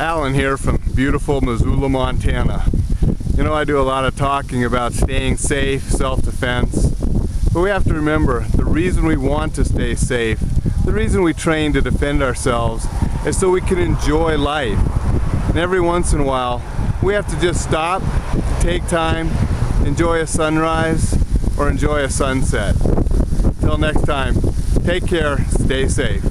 Alain here from beautiful Missoula, Montana. You know, I do a lot of talking about staying safe, self-defense, but we have to remember the reason we want to stay safe, the reason we train to defend ourselves is so we can enjoy life. And every once in a while, we have to just stop, take time, enjoy a sunrise, or enjoy a sunset. Until next time, take care, stay safe.